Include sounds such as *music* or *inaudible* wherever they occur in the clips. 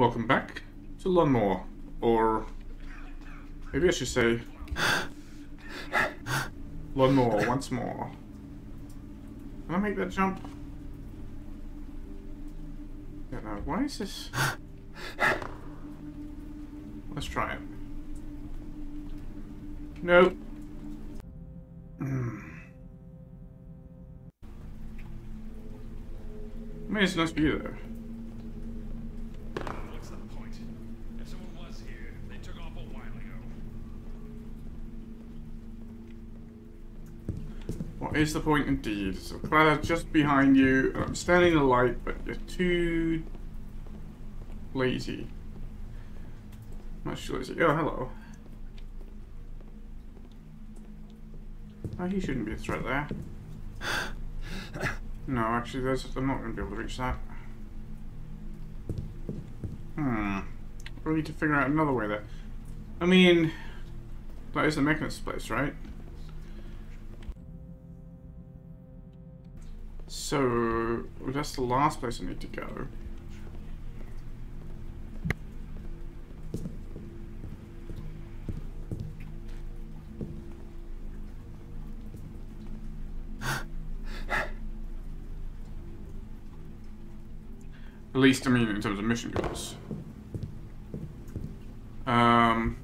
Welcome back to Lonmore. Or maybe I should say Lonmore once more. Can I make that jump? Yeah, no. Why is this? Let's try it. Nope. Hmm. I mean, it's nice view there. What's the point? If someone was here, they took off a while ago. What is the point indeed? So Clara's just behind you, and I'm standing in the light, but you're too lazy. Much too lazy. Oh, hello. Oh, he shouldn't be a threat there. *sighs* No, actually, there's, I'm not going to be able to reach that. Hmm. We need to figure out another way there. I mean, that is the Mechanist place, right? So, that's the last place I need to go. At least, I mean, in terms of mission goals. Um,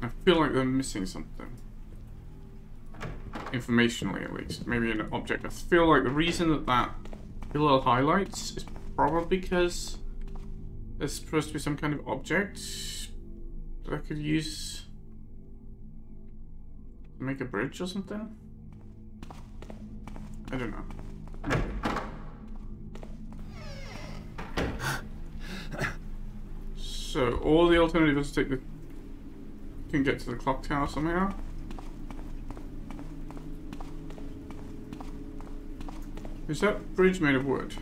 I feel like they're missing something. Informationally, at least. Maybe an object. I feel like the reason that that pillar highlights is probably because there's supposed to be some kind of object that I could use to make a bridge or something. I don't know. So all the alternatives take the can get to the clock tower somehow. Is that bridge made of wood?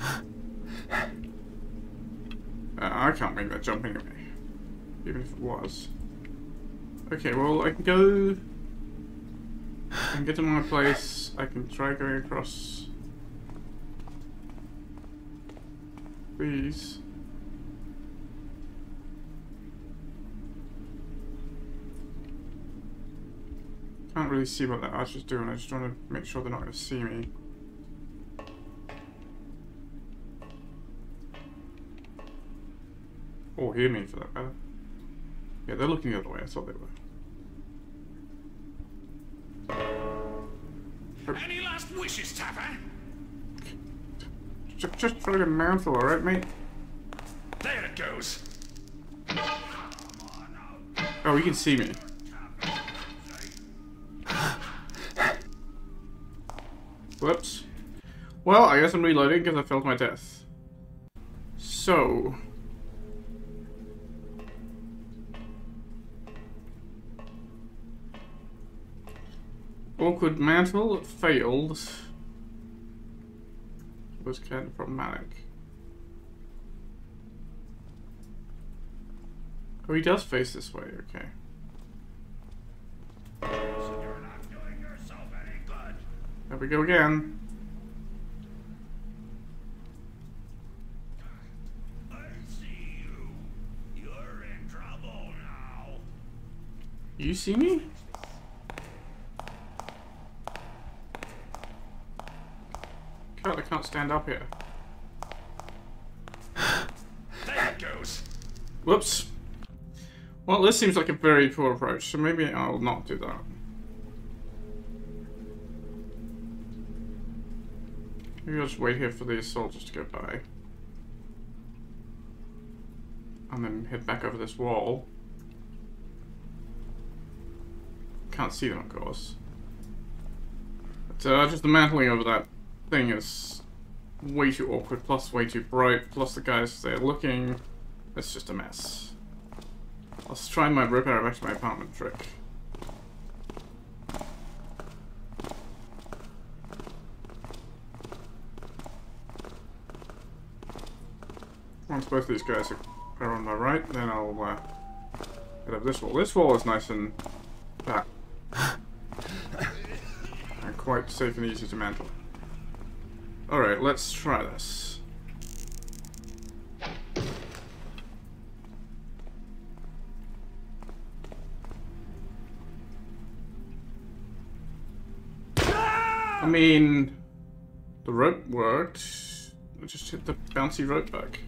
*gasps* Uh, I can't make that jump anyway. Even if it was. Okay, well I can go I can get to my place. I can try going across these. Can't really see what that archer's doing. I just want to make sure they're not going to see me. Or hear me, for that matter. Yeah, they're looking the other way. I thought they were. Any last wishes, Tapper? Just, just try to mantle, alright, mate? There it goes. Oh, you can see me. Well, I guess I'm reloading because I failed my death. So... Awkward mantle failed. Was kind of problematic. Oh, he does face this way, okay. There we go again. You see me? God, I can't stand up here. There it goes. *gasps* Whoops. Well, this seems like a very poor approach, so maybe I'll not do that. Maybe I'll just wait here for the soldiers to go by. And then head back over this wall. Can't see them, of course. But uh, just the mantling over that thing is way too awkward, plus way too bright, plus the guys they're looking. It's just a mess. Let's try my repair back to my apartment trick. Once both these guys are on my right, then I'll uh, get up this wall. This wall is nice and safe and easy to mantle. Alright, let's try this. I mean, the rope worked. I just hit the bouncy rope back.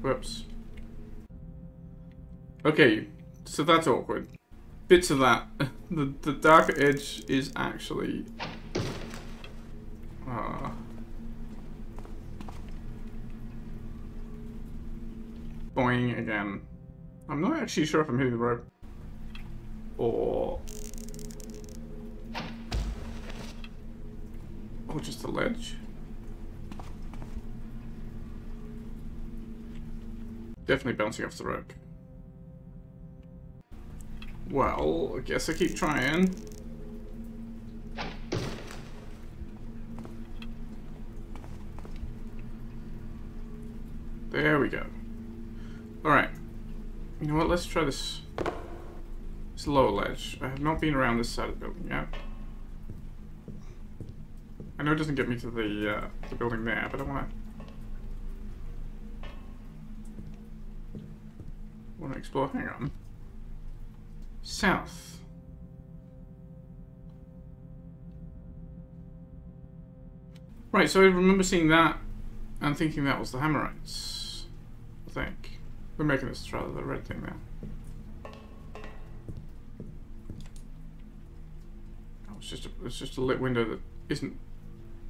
Whoops. Okay, so that's awkward. Bits of that. the the darker edge is actually. Uh, boing again. I'm not actually sure if I'm hitting the rope or or just the ledge. Definitely bouncing off the rope. Well, I guess I keep trying. There we go. Alright. You know what, let's try this, this lower ledge. I have not been around this side of the building yet. I know it doesn't get me to the, uh, the building there, but I want to... want to explore. Hang on. South. Right, so I remember seeing that and thinking that was the Hammerites. I think. We're making this rather the red thing now. Oh, it's just a, it's just a lit window that isn't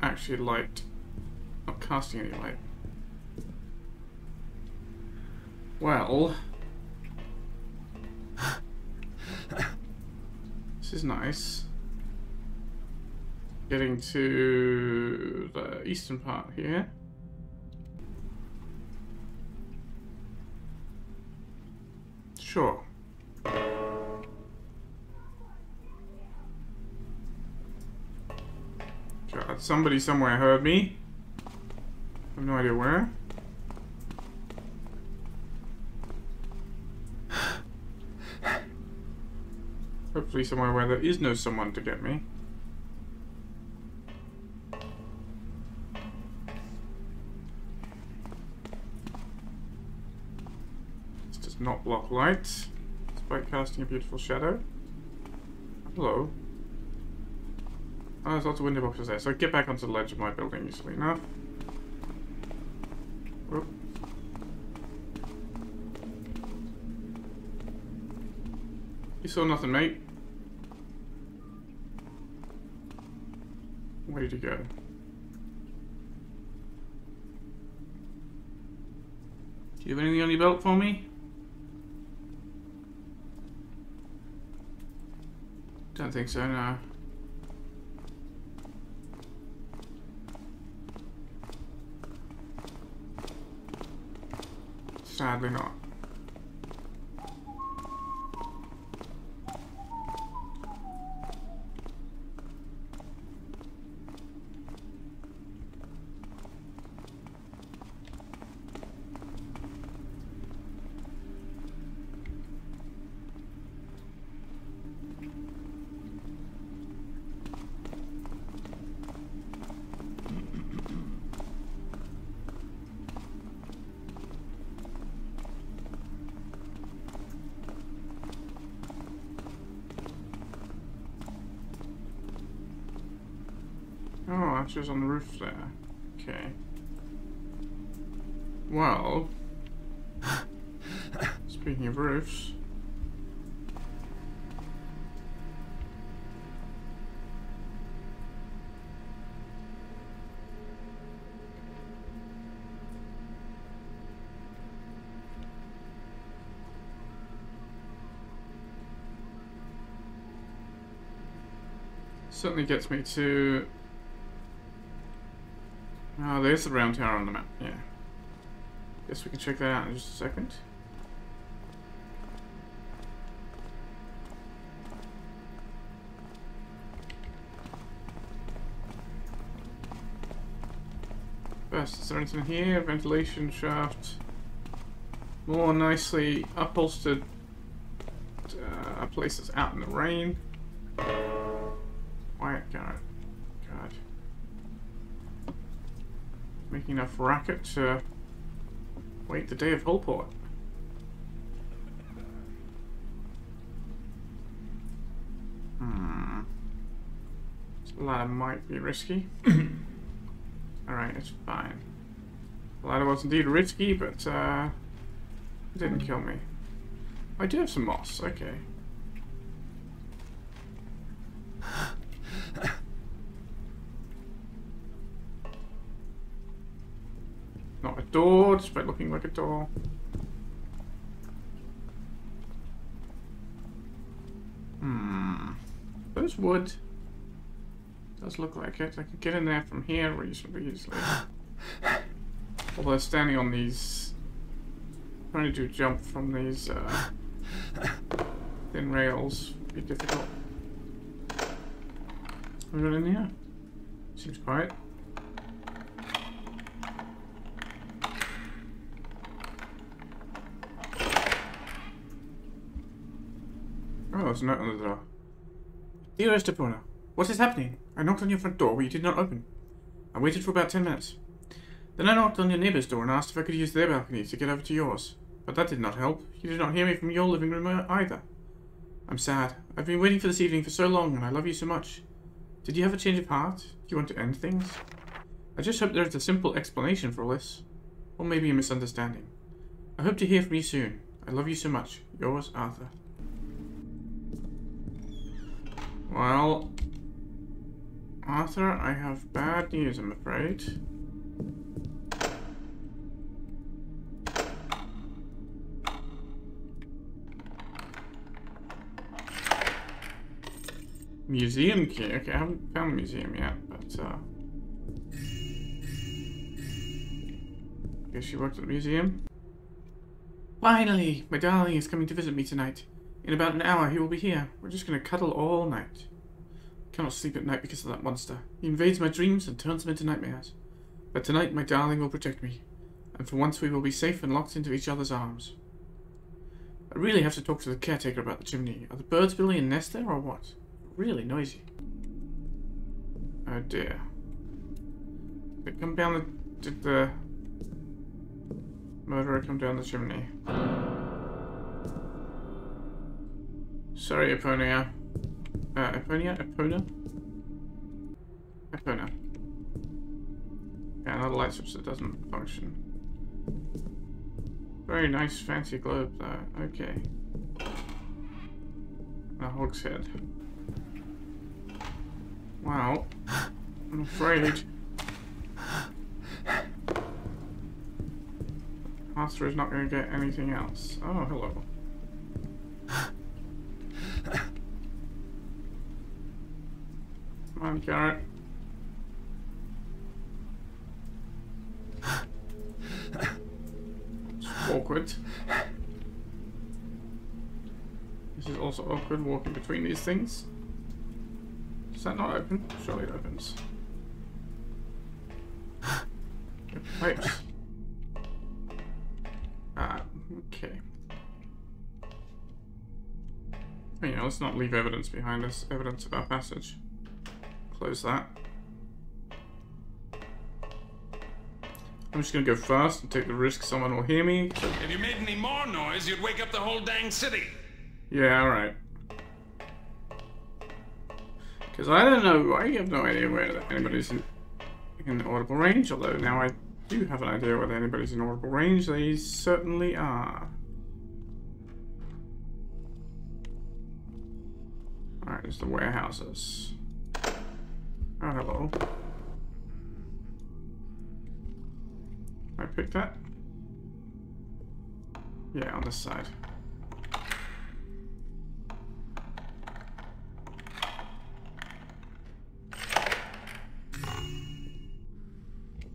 actually light. Not casting any light. Well... is nice. Getting to the eastern part here. Sure. God, somebody somewhere heard me. I have no idea where. Hopefully somewhere where there is no someone to get me. This does not block light, despite casting a beautiful shadow. Hello. Oh, there's lots of window boxes there, so get back onto the ledge of my building easily enough. You saw nothing, mate. Did you go? Do you have anything on your belt for me? Don't think so, no. Sadly not. Oh, on the roof there. Okay. Well, *laughs* speaking of roofs, certainly gets me to Oh, there's the round tower on the map, yeah. Guess we can check that out in just a second. First, is there anything here? Ventilation shaft. More nicely upholstered uh, places out in the rain. Enough racket to wait the day of Hullport. Hmm. ladder might be risky. *coughs* Alright, it's fine. The ladder was indeed risky, but uh, it didn't kill me. I do have some moss, okay. Door, despite looking like a door. Hmm. There's wood. Does look like it. I could get in there from here reasonably easily. *gasps* Although standing on these... Trying to do jump from these uh, thin rails would be difficult. We got in here? Seems quiet. A note on the door. Dearest Epona, what is happening? I knocked on your front door, but you did not open. I waited for about ten minutes. Then I knocked on your neighbor's door and asked if I could use their balcony to get over to yours. But that did not help. You did not hear me from your living room either. I'm sad. I've been waiting for this evening for so long, and I love you so much. Did you have a change of heart? Do you want to end things? I just hope there is a simple explanation for all this. Or maybe a misunderstanding. I hope to hear from you soon. I love you so much. Yours, Arthur. Well, Arthur, I have bad news, I'm afraid. Museum key. Okay, I haven't found the museum yet, but uh, I guess she worked at the museum. Finally, my darling is coming to visit me tonight. In about an hour, he will be here. We're just going to cuddle all night. I cannot sleep at night because of that monster. He invades my dreams and turns them into nightmares. But tonight, my darling will protect me, and for once we will be safe and locked into each other's arms. I really have to talk to the caretaker about the chimney. Are the birds building a nest there, or what? Really noisy. Oh dear. Did it come down the... Did the... Murderer come down the chimney? Sorry, Eponia. Uh, Eponia? Epona? Epona. Yeah, another light switch that doesn't function. Very nice, fancy globe, though. Okay. A hog's head. Wow. I'm afraid. Master is not going to get anything else. Oh, hello. On, awkward. This is also awkward walking between these things. Is that not open? Surely it opens. Pipes. Ah, okay. Yeah, let's not leave evidence behind us. Evidence of our passage. Close that. I'm just gonna go fast and take the risk someone will hear me. If you made any more noise, you'd wake up the whole dang city. Yeah, alright. Because I don't know, I have no idea where anybody's in, in audible range, although now I do have an idea whether anybody's in audible range. They certainly are. Alright, there's the warehouses. Oh, hello. I picked that? Yeah, on this side.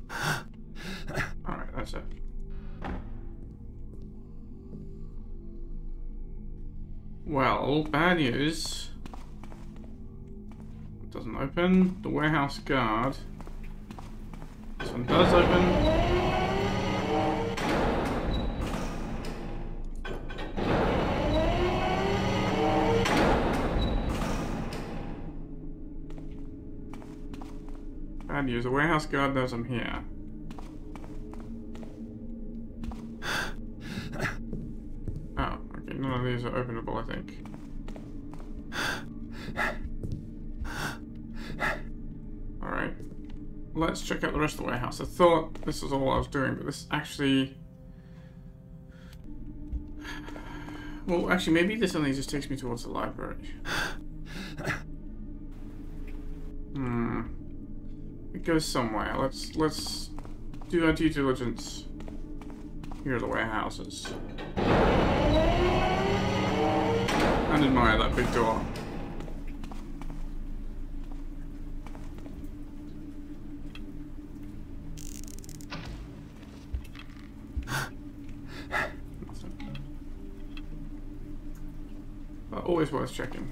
*gasps* Alright, that's it. Well, bad news. Open. The warehouse guard. This one does open. Bad news. The warehouse guard knows I'm here. *sighs* Oh, okay. None of these are openable, I think. Let's check out the rest of the warehouse. I thought this was all I was doing, but this actually... Well, actually, maybe this only just takes me towards the library. Hmm. It goes somewhere. Let's let's do our due diligence. Here are the warehouses. And admire that big door. But always worth checking.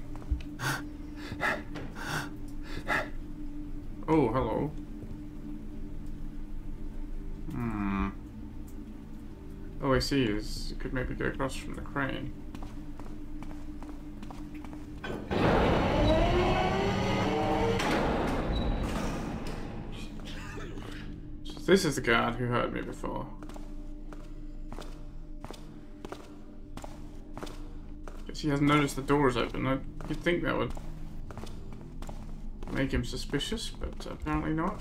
Oh, hello. Hmm. Oh, I see. Is you could maybe get across from the crane. This is the guard who heard me before. Guess he hasn't noticed the door is open. I, you'd think that would make him suspicious, but apparently not.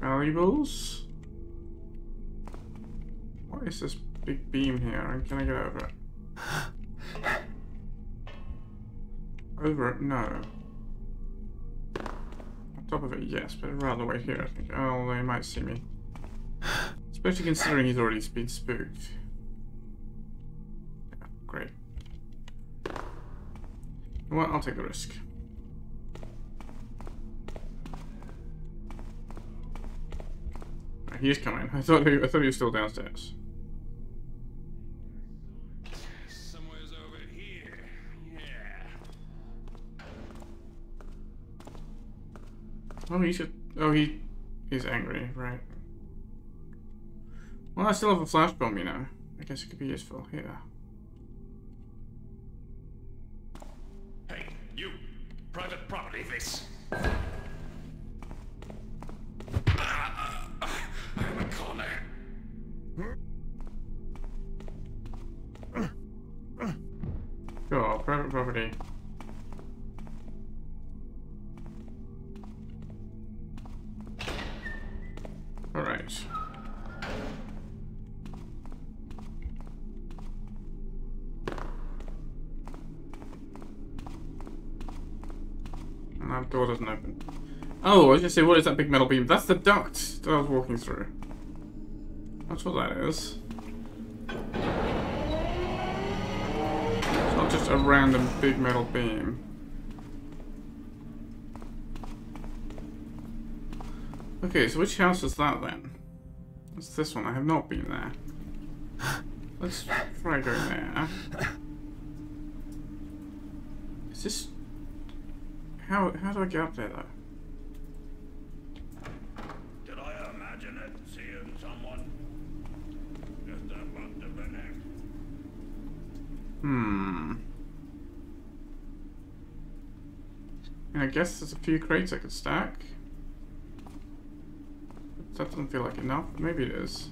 Valuables? What is this big beam here? And can I get over it? *gasps* Over it? No top of it, yes, but rather wait here, I think. Oh, they might see me. Especially considering he's already been spooked. Yeah, great. Well, I'll take the risk. He's coming. I thought he, I thought he was still downstairs. Oh, he should. Oh, he. He's angry, right? Well, I still have a flash bomb, you know. I guess it could be useful. Here. Hey, you! Private property, this! I was gonna say, what is that big metal beam? That's the duct that I was walking through. That's what that is. It's not just a random big metal beam. Okay, so which house is that then? It's this one. I have not been there. Let's try going there. Is this... How, how do I get up there though? Did I imagine it? Seeing someone? Just about to finish. Hmm. And I guess there's a few crates I could stack. That doesn't feel like enough. Maybe it is.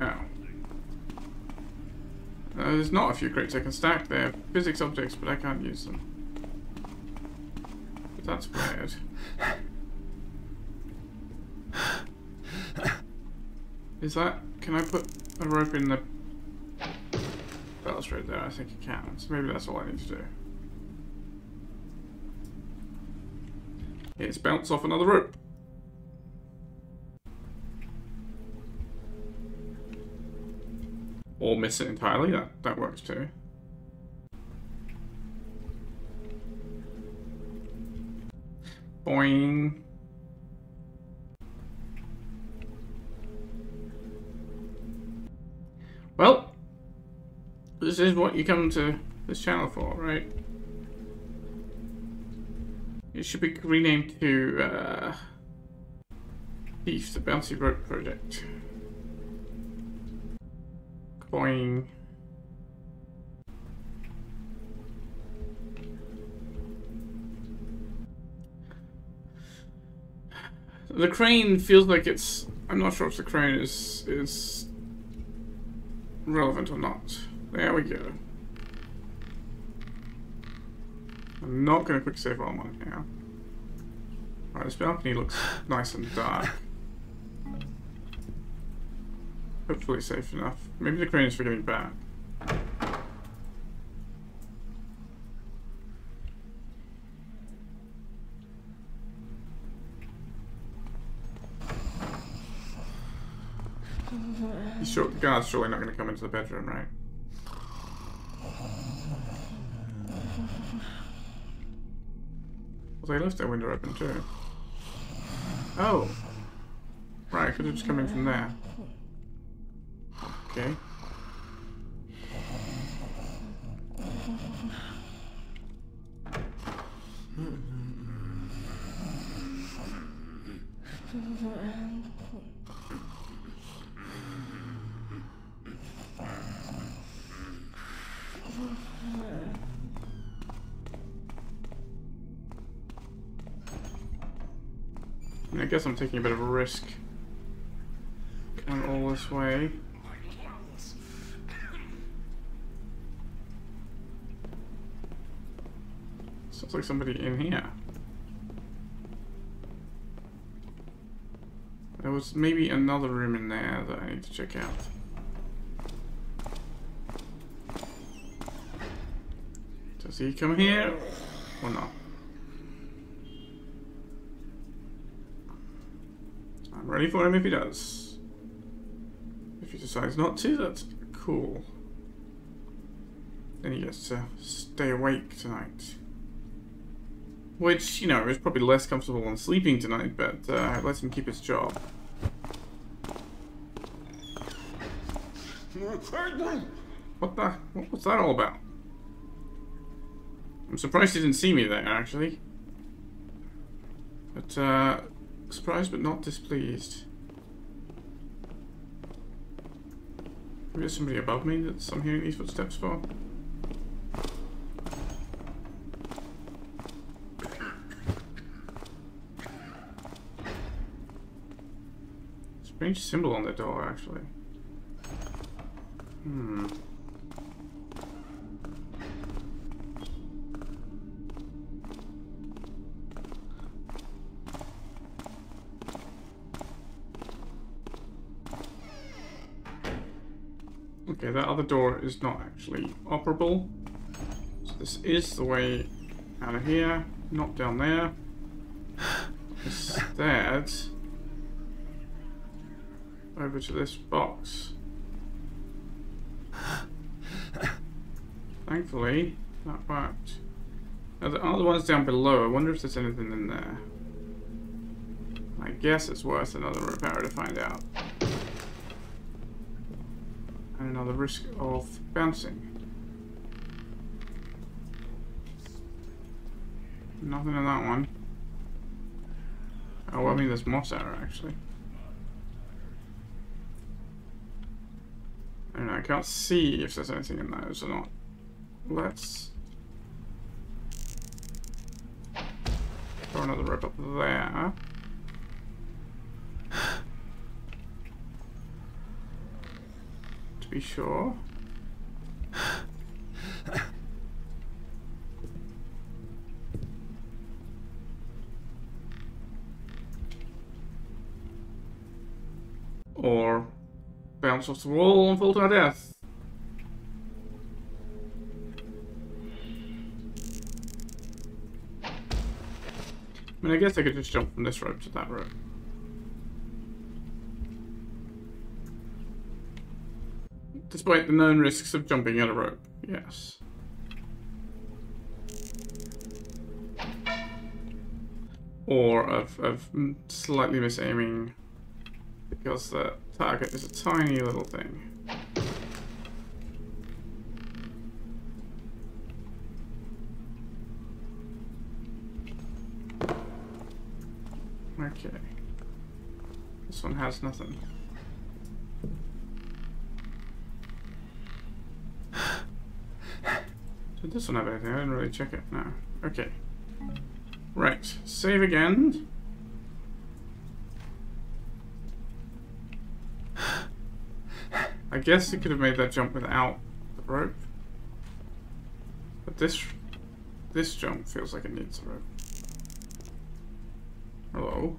Oh. Uh, there's not a few crates I can stack. They're physics objects, but I can't use them. But that's weird. Is that... Can I put a rope in the balustrade there? I think you can. So maybe that's all I need to do. It's bounce off another rope. Or miss it entirely, that, that works too. Boing. Well, this is what you come to this channel for, right? It should be renamed to uh, Thief, the Bouncy Rope Project. Coin. The crane feels like it's... I'm not sure if the crane is, is relevant or not. There we go. I'm not going to quick save i on one here. Alright, this balcony looks nice and dark. Hopefully safe enough. Maybe the crane is for getting back. Sure, the guard's surely not going to come into the bedroom, right? Well, they left their window open too. Oh! Right, could have just come in from there. Okay. I guess I'm taking a bit of a risk. Going all this way. Sounds like somebody in here. There was maybe another room in there that I need to check out. Does he come here or not? I'm for him if he does. If he decides not to, that's cool. Then he gets to stay awake tonight. Which, you know, is probably less comfortable than sleeping tonight, but uh, lets him keep his job. What the? What's that all about? I'm surprised he didn't see me there, actually. But, uh, surprised but not displeased. Maybe there's somebody above me that I'm hearing these footsteps for. Strange symbol on the door, actually. Hmm. Okay, that other door is not actually operable. So this is the way out of here, not down there. Instead, over to this box. Thankfully, that worked. Now the other ones down below, I wonder if there's anything in there. I guess it's worth another repair to find out another risk of bouncing. Nothing in that one. Oh, well, I mean, there's moss error, actually. I don't know, I can't see if there's anything in those or not. Let's... Throw another rope up there. Be sure. or bounce off the wall and fall to our death. I mean, I guess I could just jump from this rope to that rope. Despite the known risks of jumping on a rope, yes. Or of, of slightly misaiming because the target is a tiny little thing. Okay. This one has nothing. Did this one have anything? I didn't really check it. No. Okay. Right. Save again. I guess you could have made that jump without the rope. But this this jump feels like it needs a rope. Hello.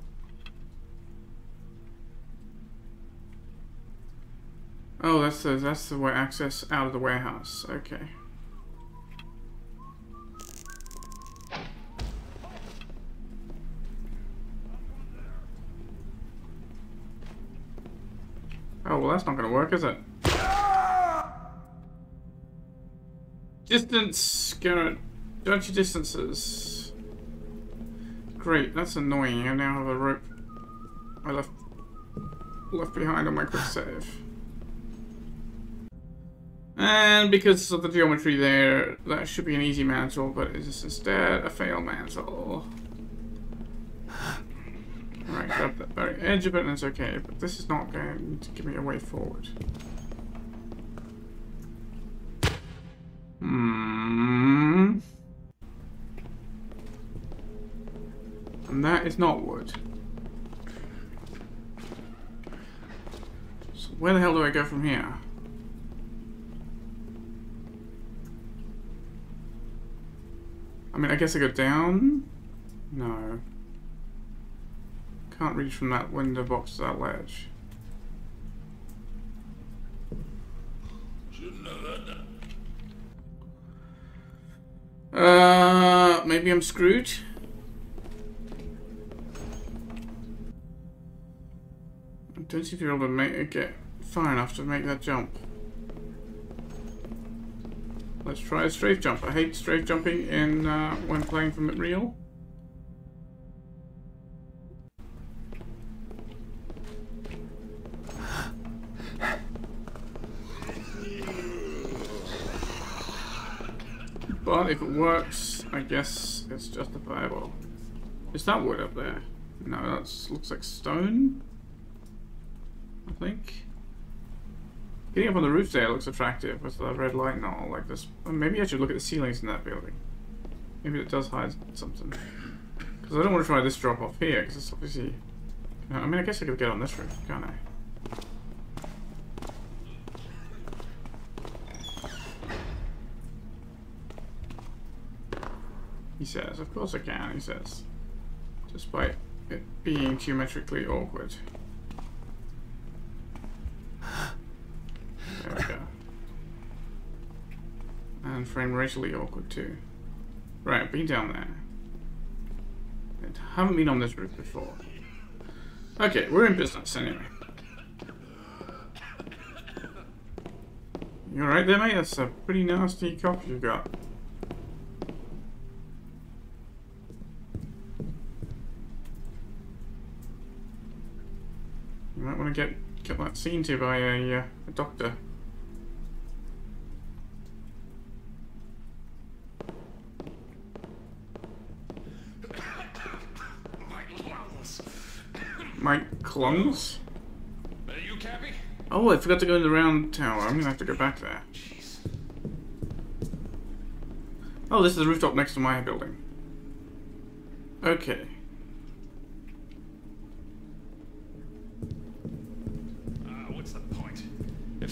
Oh, that's the that's the way access out of the warehouse. Okay. Well that's not gonna work, is it? Distance! Garrett. Judge your distances. Great, that's annoying. I now have a rope I left left behind on my quick save. And because of the geometry there, that should be an easy mantle, but it is instead a fail mantle. Got the very edge of it and it's okay, but this is not going to give me a way forward. Hmm. And that is not wood. So where the hell do I go from here? I mean, I guess I go down? No. Can't reach from that window box to that ledge. Shouldn't have had that. Uh, maybe I'm screwed? I don't seem to be able to make get far enough to make that jump. Let's try a strafe jump. I hate strafe jumping in uh, when playing from it real. But if it works, I guess it's justifiable. Is that wood up there? No, that looks like stone. I think. Getting up on the roof there looks attractive with the red light and all like this. Maybe I should look at the ceilings in that building. Maybe it does hide something. Because I don't want to try this drop off here, because it's obviously... I mean, I guess I could get on this roof, can't I? He says, of course I can, he says. Despite it being geometrically awkward. There we go. And frame racially awkward too. Right, been down there. I haven't been on this roof before. Okay, we're in business anyway. You alright there, mate? That's a pretty nasty cough you've got. To get get that seen to by a, uh, a doctor. My clungs? Are you Cappy? Oh, I forgot to go in the round tower. I'm gonna have to go back there. Jeez. Oh, this is the rooftop next to my building. Okay.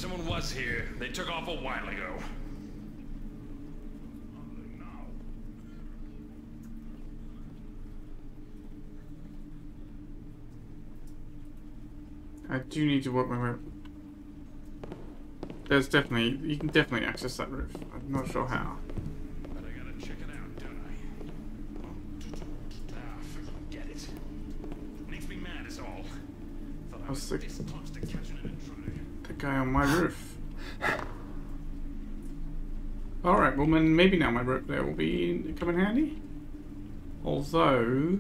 Someone was here, they took off a while ago. I do need to work my way. There's definitely, you can definitely access that roof. I'm not sure how. But I gotta check it out, don't I? Ah, forget it. Makes me mad is all. Thought I was sick. Guy on my roof. Alright, well then maybe now my rope there will be come in handy. Although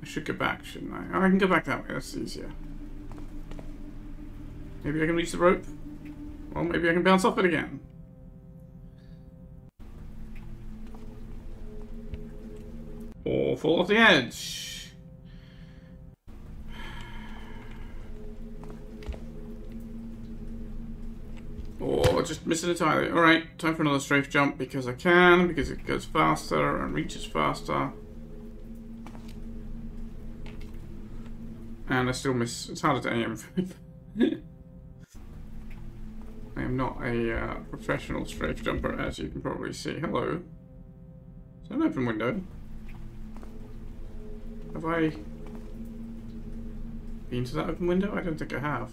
I should go back, shouldn't I? Oh, I can go back that way, that's easier. Maybe I can reach the rope. Well, maybe I can bounce off it again. Or fall off the edge. Or just miss it entirely. Alright, time for another strafe jump because I can, because it goes faster and reaches faster. And I still miss. It's harder to aim. *laughs* I am not a uh, professional strafe jumper, as you can probably see. Hello. That an open window? Have I been to that open window? I don't think I have.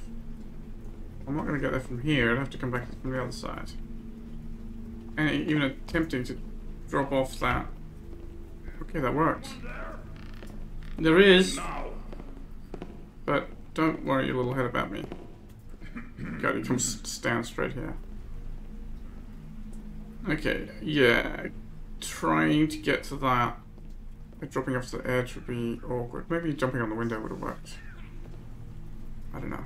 I'm not going to get there from here. I'd have to come back from the other side. And even attempting to drop off that... Okay, that worked. There is, but don't worry your little head about me. God, he comes stand straight here. Okay, yeah. Trying to get to that, dropping off the edge would be awkward. Maybe jumping on the window would have worked. I don't know.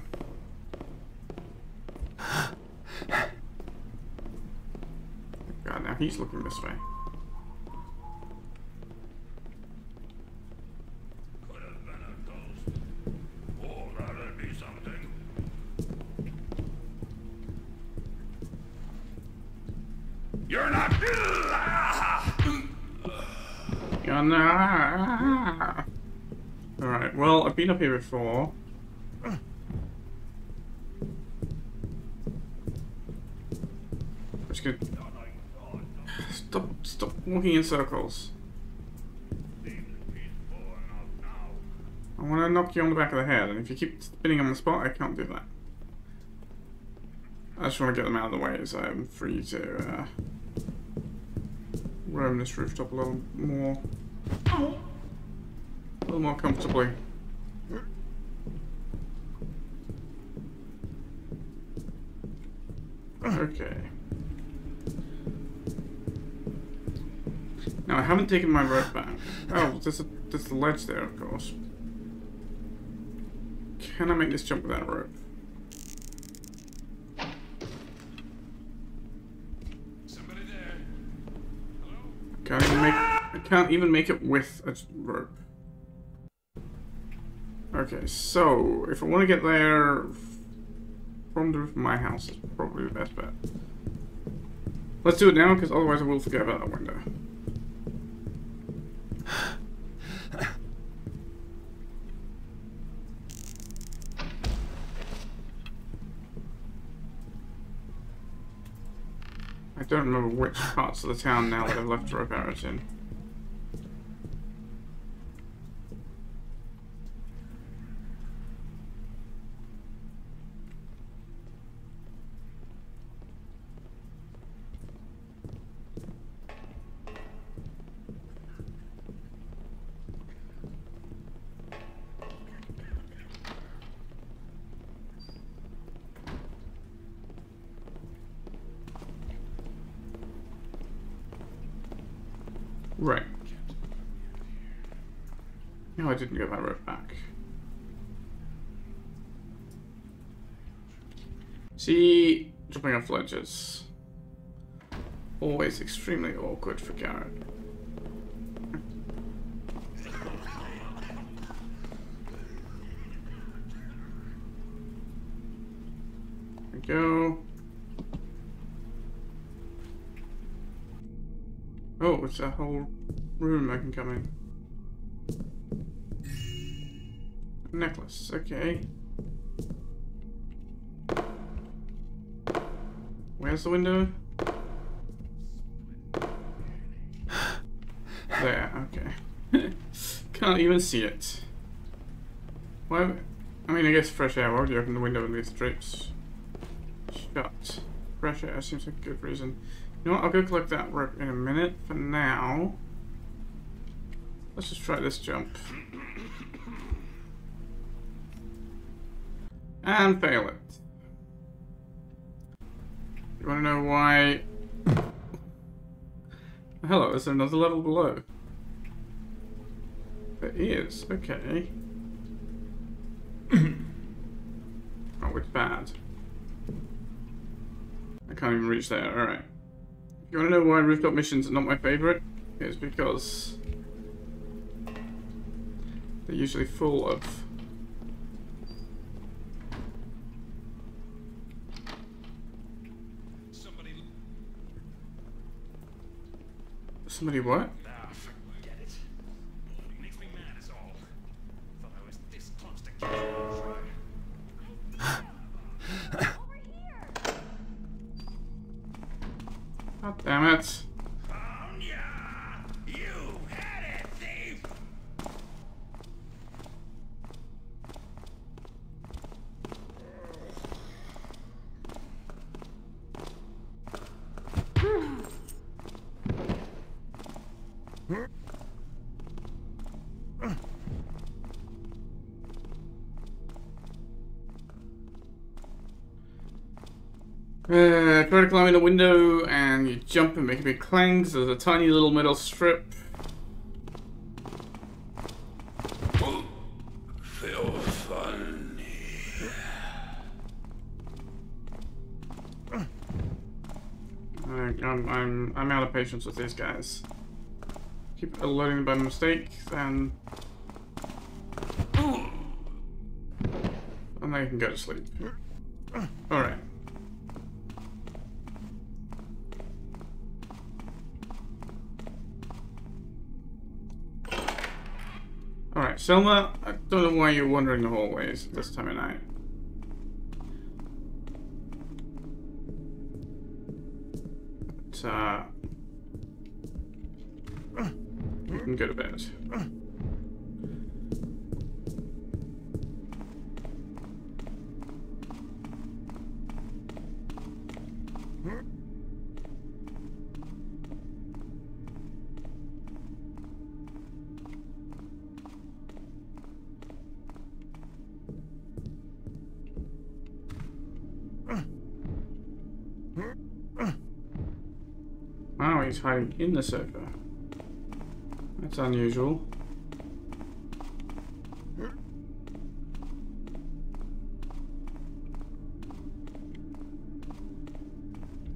God, now he's looking this way. Could have been a ghost. That'd be something. You're not. Alright, well, I've been up here before. Just gonna stop, stop walking in circles. I want to knock you on the back of the head, and if you keep spinning on the spot, I can't do that. I just want to get them out of the way so I'm free to uh, roam this rooftop a little more. A little more comfortably. Okay. Now I haven't taken my rope back. Oh, there's a there's the ledge there, of course. Can I make this jump without a rope? Somebody there. Hello? Can't even make I can't even make it with a rope. Okay, so if I want to get there from the roof of my house, is probably the best bet. Let's do it now, because otherwise I will forget about that window. Don't remember which parts of the town now that I've left rope arrows in. No, I didn't get my rope back. See, jumping off ledges. Always extremely awkward for Garrett. There we go. Oh, it's a whole room I can come in. Necklace, okay. Where's the window? There, okay. *laughs* Can't even see it. Why? I mean, I guess fresh air. Why would you open the window and leave the drapes shut? Fresh air seems like a good reason. You know what? I'll go collect that rope in a minute. For now, let's just try this jump. And fail it. You want to know why? Oh, hello, is there another level below? There is, okay. *clears throat* oh, it's bad. I can't even reach there, alright. You want to know why rooftop missions are not my favorite? It's because they're usually full of Somebody. Somebody what? Window and you jump and make a big clangs. There's a tiny little metal strip. I, I'm, I'm, I'm out of patience with these guys. Keep alerting them by mistake, then... And they can go to sleep. Selma, I don't know why you're wandering the hallways this time of night. But, uh... You can go to bed. He's hiding in the sofa. That's unusual.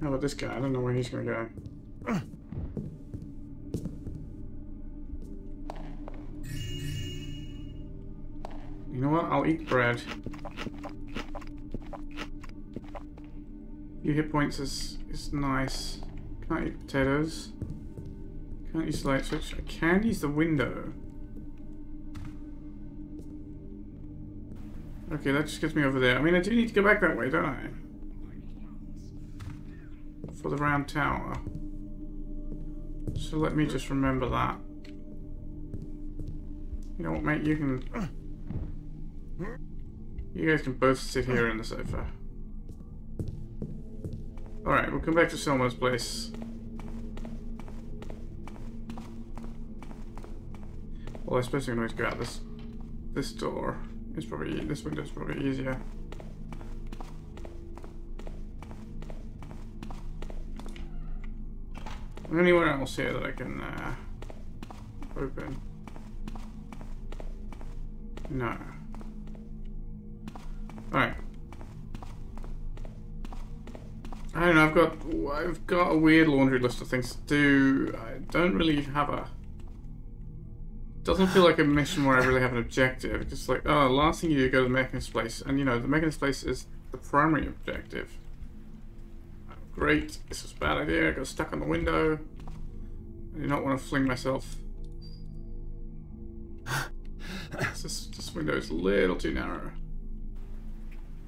How about this guy? I don't know where he's gonna go. You know what? I'll eat bread. A Few hit points is is nice. Can't eat potatoes. Can't use the light switch. I can use the window. Okay, that just gets me over there. I mean, I do need to go back that way, don't I? For the round tower. So let me just remember that. You know what, mate? You can... You guys can both sit here in the sofa. Alright, we'll come back to Selma's place. Well, I suppose we can always go out this this door. It's probably this window's probably easier. Anywhere else here that I can uh, open? No. Alright. I don't know, I've got I've got a weird laundry list of things to do. I don't really have a doesn't feel like a mission where I really have an objective. It's just like, oh, last thing you do, go to the mechanist place. And you know, the mechanist place is the primary objective. Oh, great, this was a bad idea. I got stuck on the window. I do not want to fling myself. *laughs* this, this window is a little too narrow.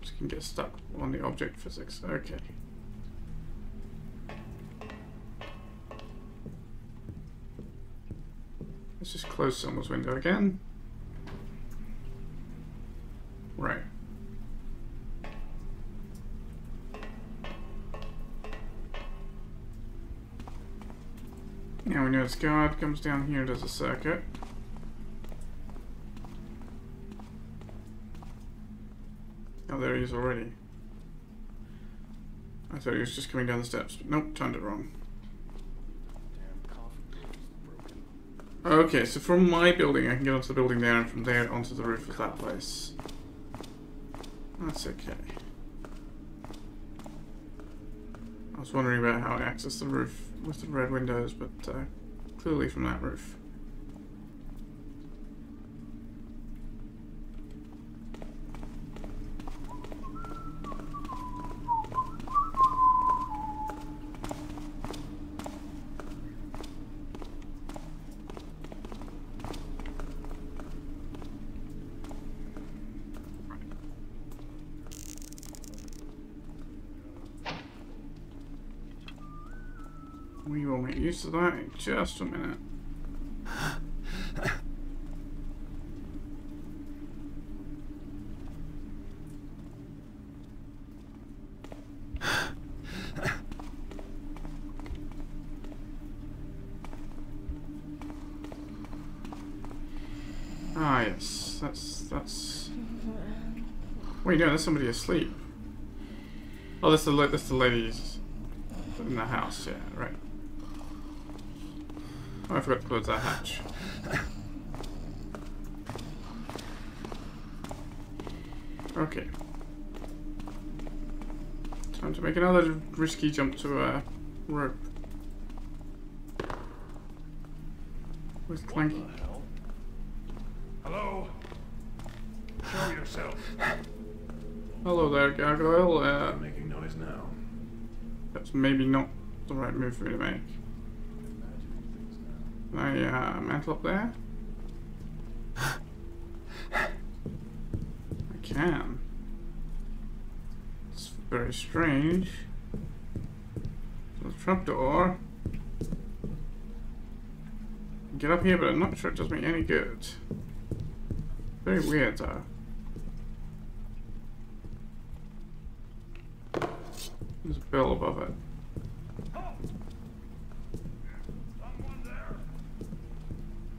Just can get stuck on the object physics. Okay. Let's just close someone's window again. Right. Now we know this guard comes down here, does a circuit. Oh, there he is already. I thought he was just coming down the steps, but nope, timed it wrong. Okay, so from my building, I can get onto the building there, and from there onto the roof of that place. That's okay. I was wondering about how I access the roof with the red windows, but uh, clearly from that roof. We will make use that in just a minute. Ah, yes. That's, that's... Wait, no, there's somebody asleep. Oh, that's the, that's the ladies in the house, yeah, right. Forgot to close that hatch. Okay. Time to make another risky jump to a rope. With Clanky. What the hell? Hello? Show yourself. Hello there, Gargoyle. Uh, making noise now. that's maybe not the right move for me to make. I uh, mantle up there? I can. It's very strange. The trapdoor. Get up here, but I'm not sure it does me any good. Very weird, though. There's a bell above it. Someone there?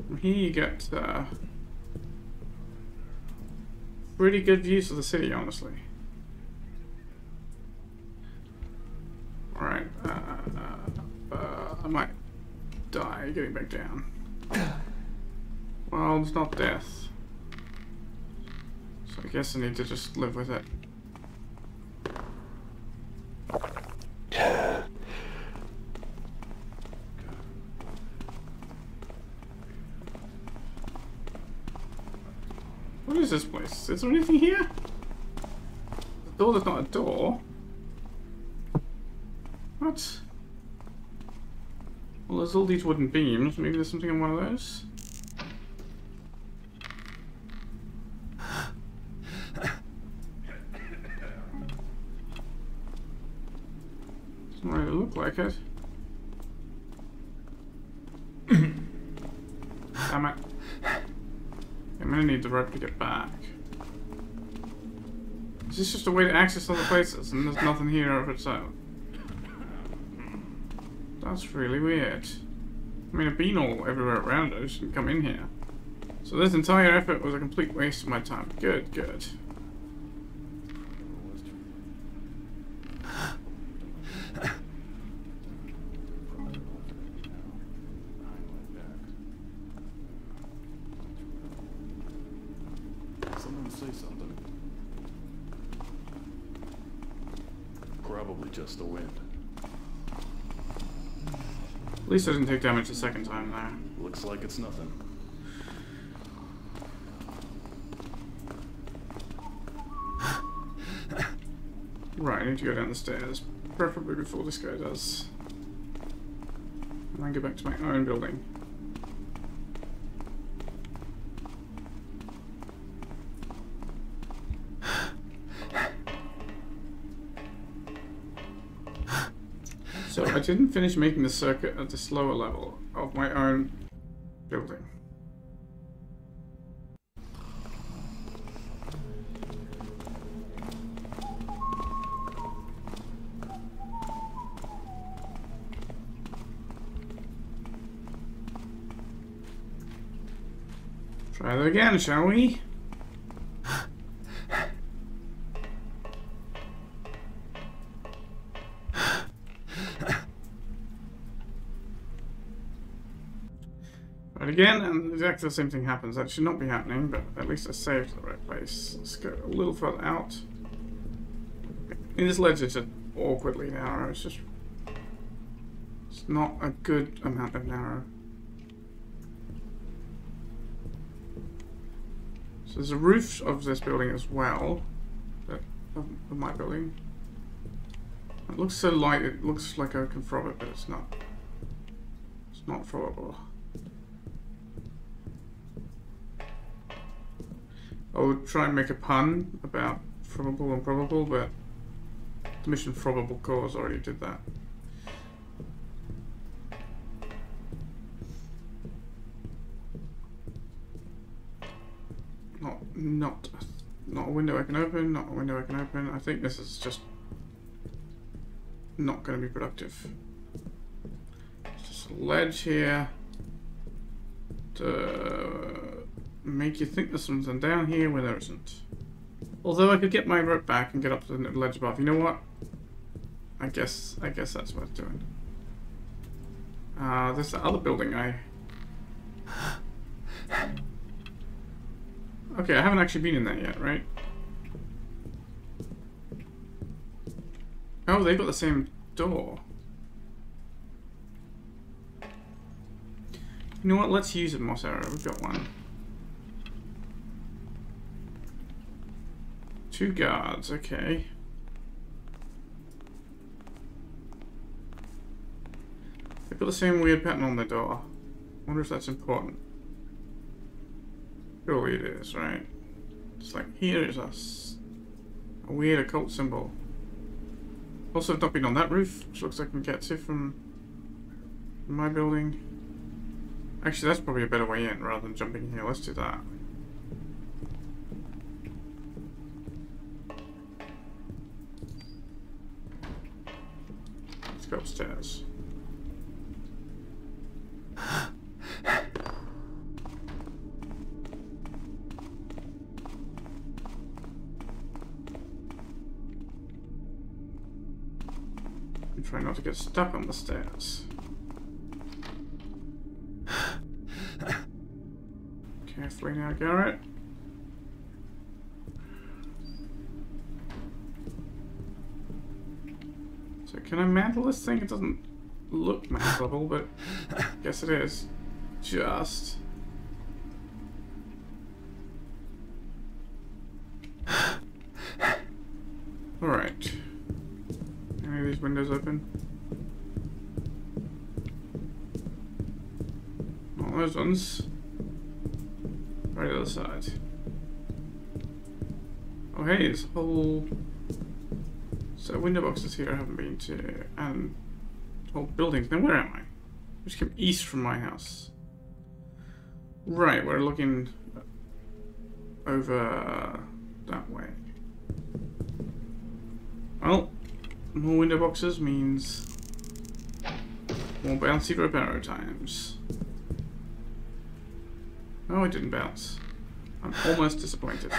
From here you get uh, pretty good views of the city, honestly. Alright, uh, uh, uh, I might die getting back down. Well, it's not death. So I guess I need to just live with it. What is this place? Is there anything here? The door is not a door. What? Well, there's all these wooden beams. Maybe there's something on one of those? Doesn't really look like it. Damn it. Rope to get back. Is this just a way to access other places and there's nothing here of its own? That's really weird. I mean, I've been all everywhere around us and come in here. So this entire effort was a complete waste of my time. Good, good. Someone say something. Probably just the wind. At least I didn't take damage the second time there. Looks like it's nothing. Right, I need to go down the stairs. Preferably before this guy does. And then go back to my own building. Didn't finish making the circuit at the slower level of my own building. Try that again, shall we? Again, and exactly the same thing happens. That should not be happening, but at least I saved the right place. Let's go a little further out. I mean, this ledge is awkwardly narrow. It's just... It's not a good amount of narrow. So there's a roof of this building as well. Of my building. It looks so light, it looks like I can throw it, but it's not. It's not throwable. I will try and make a pun about probable and probable, but the mission probable cause already did that. Not, not, not a window I can open, not a window I can open. I think this is just not going to be productive. It's just a ledge here. To make you think there's something down here where there isn't. Although I could get my rope back and get up to the ledge above. You know what? I guess I guess that's worth doing. Uh, there's the other building I... *gasps* Okay, I haven't actually been in there yet, right? Oh, they've got the same door. You know what? Let's use a moss arrow. We've got one. Two guards, okay. They've got the same weird pattern on the door. wonder if that's important. Surely it is, right? It's like, here is us. A weird occult symbol. Also, I've not been on that roof, which looks like I can get to from my building. Actually, that's probably a better way in rather than jumping here. Let's do that. Go upstairs. Try not to get stuck on the stairs. Carefully now, Garrett. So can I mantle this thing? It doesn't look mantleable, but I guess it is. Just. Alright. Any of these windows open? All those ones. Right the other side. Oh hey, this whole window boxes here I haven't been to, um, and whole buildings. Now where am I? I just came east from my house. Right, we're looking over that way. Well, more window boxes means more bouncy rope arrow times. Oh, it didn't bounce. I'm almost disappointed.